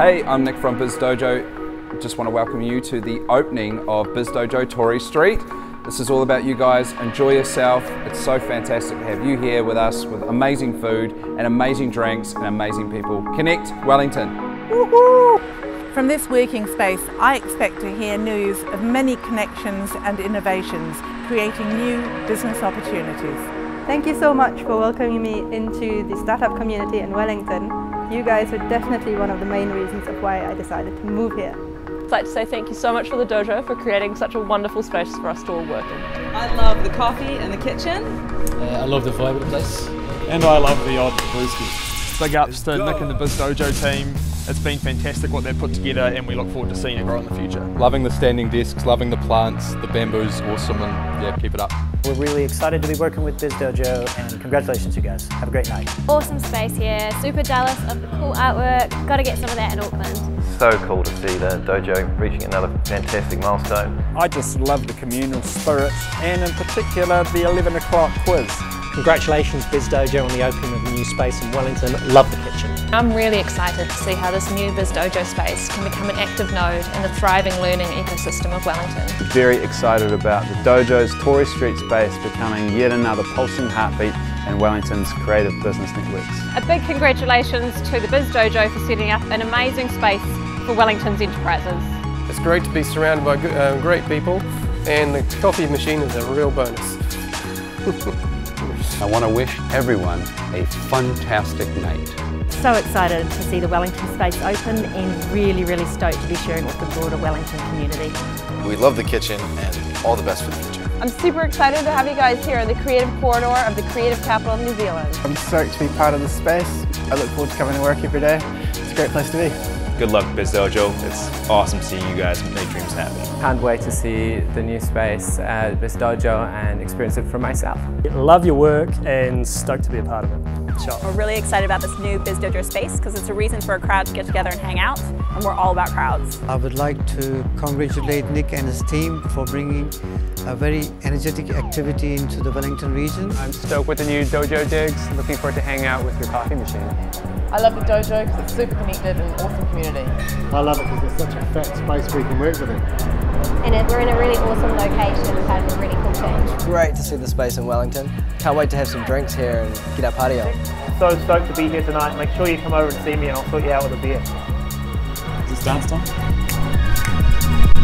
Hey, I'm Nick from Biz Dojo. Just want to welcome you to the opening of Biz Dojo Tory Street. This is all about you guys. Enjoy yourself. It's so fantastic to have you here with us with amazing food and amazing drinks and amazing people. Connect Wellington. From this working space, I expect to hear news of many connections and innovations, creating new business opportunities. Thank you so much for welcoming me into the startup community in Wellington. You guys are definitely one of the main reasons of why I decided to move here. I'd like to say thank you so much for the dojo for creating such a wonderful space for us to all work in. I love the coffee and the kitchen. Uh, I love the vibe of the place. And I love the odd brewski. Big ups to Nick and the Biz Dojo team. It's been fantastic what they've put together and we look forward to seeing it grow in the future. Loving the standing desks, loving the plants, the bamboo's awesome and yeah, keep it up. We're really excited to be working with Biz Dojo and congratulations you guys. Have a great night. Awesome space here, super jealous of the cool artwork. Got to get some of that in Auckland. So cool to see the dojo reaching another fantastic milestone. I just love the communal spirit and in particular the 11 o'clock quiz. Congratulations Biz Dojo on the opening of the new space in Wellington. Love the kitchen. I'm really excited to see how this new Biz Dojo space can become an active node in the thriving learning ecosystem of Wellington. Very excited about the dojo's Tory Street space becoming yet another pulsing heartbeat in Wellington's creative business networks. A big congratulations to the Biz Dojo for setting up an amazing space for Wellington's enterprises. It's great to be surrounded by uh, great people and the coffee machine is a real bonus. I want to wish everyone a fantastic night. So excited to see the Wellington space open and really, really stoked to be sharing with the broader Wellington community. We love the kitchen and all the best for the future. I'm super excited to have you guys here in the creative corridor of the creative capital of New Zealand. I'm stoked to be part of the space. I look forward to coming to work every day. It's a great place to be. Good luck Biz Dojo. It's awesome seeing you guys make dreams happen. Can't wait to see the new space at Biz Dojo and experience it for myself. Love your work and stoked to be a part of it. Sure. We're really excited about this new Biz Dojo space because it's a reason for a crowd to get together and hang out and we're all about crowds. I would like to congratulate Nick and his team for bringing a very energetic activity into the Wellington region. I'm stoked with the new Dojo Digs, looking forward to hanging out with your coffee machine. I love the dojo because it's super connected and awesome community. I love it because it's such a fat space we can work with it. And we're in a really awesome location, part of a really cool team great to see the space in Wellington. Can't wait to have some drinks here and get our party on. So stoked to be here tonight. Make sure you come over and see me and I'll sort you out with a beer. Is this dance time?